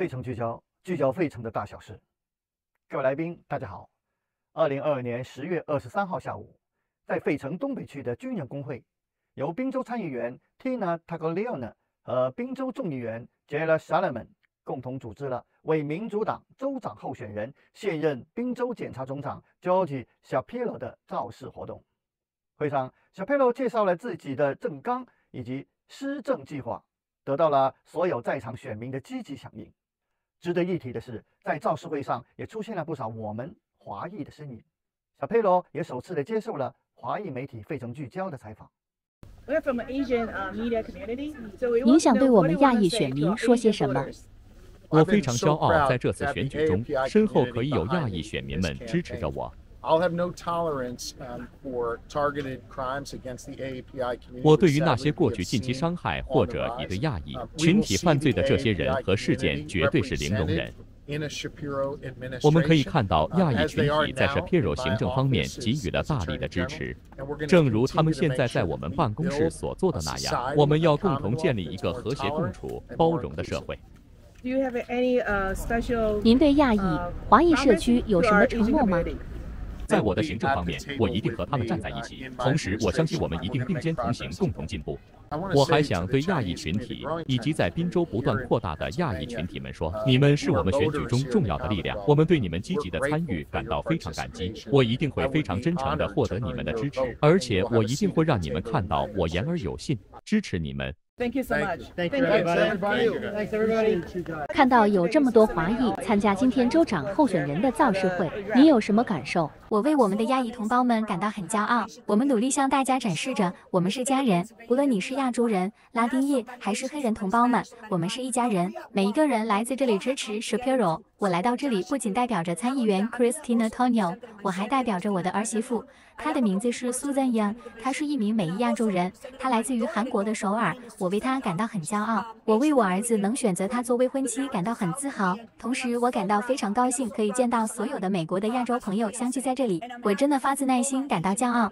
费城聚焦，聚焦费城的大小事。各位来宾，大家好。二零二二年十月二十三号下午，在费城东北区的军人工会，由宾州参议员 Tina Taglione 和宾州众议员 Jella Salomon 共同组织了为民主党州长候选人、现任宾州检察总长 George Shapiro 的造势活动。会上，Shapiro 介绍了自己的政纲以及施政计划，得到了所有在场选民的积极响应。值得一提的是，在造势会上也出现了不少我们。华裔的身影，小佩罗也首次的接受了华裔媒体费城聚焦的采访。您想对我们亚裔选民说些什么？我非常骄傲，在这次选举中，身后可以有亚裔选民们支持着我。我对于那些过去近期伤害或者已对亚裔群体犯罪的这些人和事件，绝对是零容忍。我们可以看到，亚裔群体在 Shapiro 行政方面给予了大力的支持，正如他们现在在我们办公室所做的那样。我们要共同建立一个和谐共处、包容的社会。您对亚裔、华裔社区有什么承诺吗？在我的行政方面，我一定和他们站在一起。同时，我相信我们一定并肩同行，共同进步。我还想对亚裔群体以及在滨州不断扩大的亚裔群体们说：你们是我们选举中重要的力量，我们对你们积极的参与感到非常感激。我一定会非常真诚地获得你们的支持，而且我一定会让你们看到我言而有信，支持你们。Thank you so much. Thank you, everybody. Thanks, everybody. 看到有这么多华裔参加今天州长候选人的造势会，你有什么感受？我为我们的亚裔同胞们感到很骄傲。我们努力向大家展示着，我们是家人。无论你是亚洲人、拉丁裔还是黑人同胞们，我们是一家人。每一个人来自这里支持 Shapiro。我来到这里不仅代表着参议员 Christina Tonio，我还代表着我的儿媳妇，她的名字是 Susan Young，她是一名美裔亚洲人，她来自于韩国的首尔。我为她感到很骄傲，我为我儿子能选择她做未婚妻感到很自豪。同时，我感到非常高兴可以见到所有的美国的亚洲朋友相聚在这里，我真的发自内心感到骄傲。